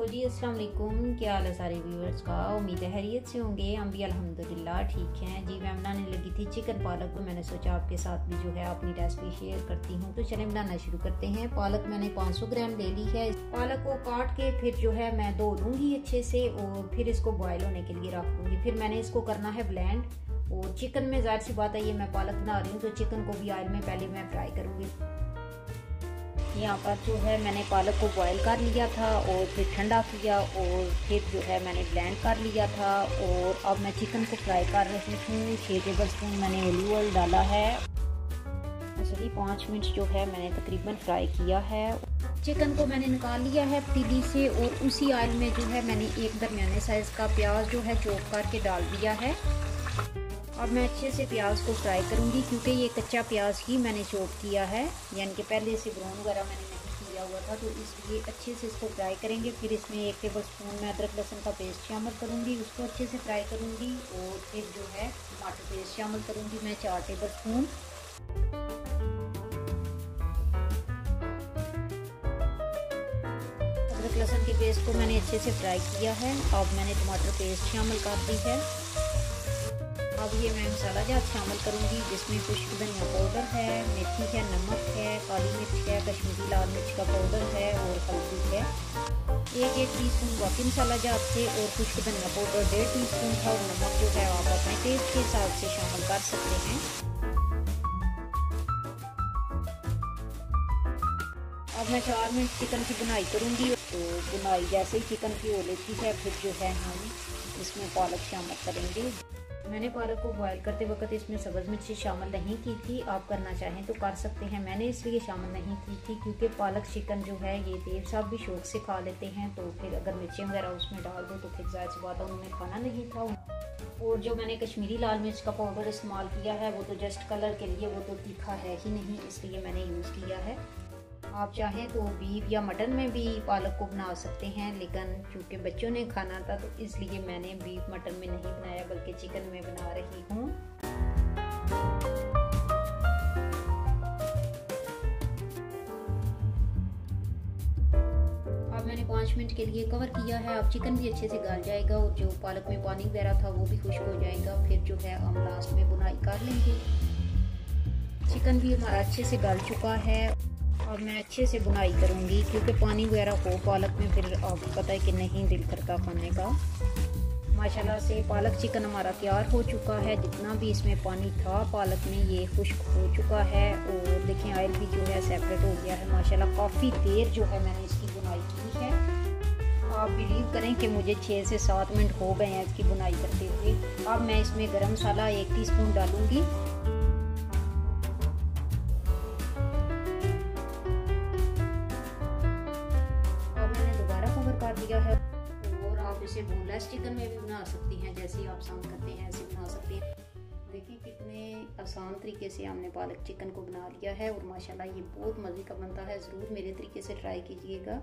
देखो जी अस्सलाम वालेकुम क्या हाल है सारे व्यूअर्स का? उम्मीद है हैरियत से होंगे। हम भी अल्हम्दुलिल्लाह ठीक हैं। जी, मैं बनाने लगी थी चिकन पालक तो मैंने सोचा आपके साथ भी जो है अपनी रेसिपी शेयर करती हूँ। तो चले बनाना शुरू करते हैं। पालक मैंने 500 ग्राम ले ली है। पालक को काट के फिर जो है मैं धो लूँगी अच्छे से और फिर इसको बॉयल होने के लिए रख दूँगी। फिर मैंने इसको करना है ब्लैंड और चिकन में ज़ाहिर सी बात है ये मैं पालक बना रही हूँ तो चिकन को भी ऑयल में पहले मैं फ्राई करूँगी। यहाँ पर जो है मैंने पालक को बॉईल कर लिया था और फिर ठंडा किया और फिर जो है मैंने ब्लेंड कर लिया था और अब मैं चिकन को फ्राई कर रही हूँ। छः टेबल स्पून मैंने ओलिव ऑयल डाला है। सॉरी पाँच मिनट जो है मैंने तकरीबन फ्राई किया है। चिकन को मैंने निकाल लिया है पतीली से और उसी ऑयल में जो है मैंने एक दरमियाने साइज़ का प्याज जो है चौक करके डाल दिया है। अब मैं अच्छे से प्याज को फ्राई करूँगी, क्योंकि ये कच्चा प्याज ही मैंने चॉप किया है। यानी कि पहले से ब्राउन वगैरह मैंने नहीं किया हुआ था तो इसलिए अच्छे से इसको फ्राई करेंगे। फिर इसमें एक टेबल स्पून मैं अदरक लहसुन का पेस्ट शामिल करूँगी, उसको अच्छे से फ्राई करूँगी और फिर जो है टमाटर पेस्ट शामिल करूँगी मैं चार टेबल स्पून अदरक लहसुन के पेस्ट को मैंने अच्छे से फ्राई किया है। अब मैंने टमाटर पेस्ट शामिल कर दी है। अब ये मैं मसाला जात शामिल करूँगी, जिसमें कुछ धनिया पाउडर है, मेथी है, नमक है, काली मिर्च है, कश्मीरी लाल मिर्च का पाउडर है और हल्दी है। एक एक टीस्पून बाकी मसाला जात थे और कुछ धनिया पाउडर डेढ़ टी स्पून था, और नमक जो है आप अपने टेस्ट के हिसाब से शामिल कर सकते हैं। अब मैं चार मिनट चिकन की बुनाई करूँगी। तो बुनाई जैसे ही चिकन की हो लेती है, फिर जो है हम इसमें पालक शामिल करेंगे। मैंने पालक को बॉईल करते वक्त इसमें सब्ज़ मिर्ची शामिल नहीं की थी। आप करना चाहें तो कर सकते हैं। मैंने इसलिए शामिल नहीं की थी क्योंकि पालक चिकन जो है, ये देव साहब भी शौक से खा लेते हैं। तो फिर अगर मिर्चें वगैरह उसमें डाल दो तो फिर सी बात उन्होंने खाना नहीं था। और जो मैंने कश्मीरी लाल मिर्च का पाउडर इस्तेमाल किया है, वो तो जस्ट कलर के लिए वो तो तीखा है ही नहीं, इसलिए मैंने यूज़ किया है। आप चाहें तो बीफ या मटन में भी पालक को बना सकते हैं, लेकिन चूँकि बच्चों ने खाना था तो इसलिए मैंने बीफ मटन में नहीं बनाया। चिकन में बना रही हूँ। अब मैंने पाँच मिनट के लिए कवर किया है। अब चिकन भी अच्छे से गल जाएगा और जो पालक में पानी वगैरह था, वो भी खुश्क हो जाएगा। फिर जो है, हम लास्ट में बुनाई कर लेंगे। चिकन भी हमारा अच्छे से गल चुका है। और मैं अच्छे से बुनाई करूँगी, क्योंकि पानी वगैरह को पालक में, फिर आपको पता है कि नहीं दिल करता खाने का। माशाल्लाह से पालक चिकन हमारा तैयार हो चुका है। जितना भी इसमें पानी था, पालक में ये खुश्क हो चुका है और देखें ऑयल भी जो है सेपरेट हो गया है। माशाल्लाह काफ़ी देर जो है मैंने इसकी बुनाई की है। आप बिलीव करें कि मुझे छः से सात मिनट हो गए हैं इसकी बुनाई करते हुए। अब मैं इसमें गर्म मसाला एक टी स्पून डालूँगी दिया है। आप बोनलेस चिकन में भी बना सकती हैं, जैसे आप पसंद करते हैं, ऐसे बना सकते हैं। देखिए कितने आसान तरीके से हमने पालक चिकन को बना लिया है और माशाल्लाह ये बहुत मज़े का बनता है। ज़रूर मेरे तरीके से ट्राई कीजिएगा।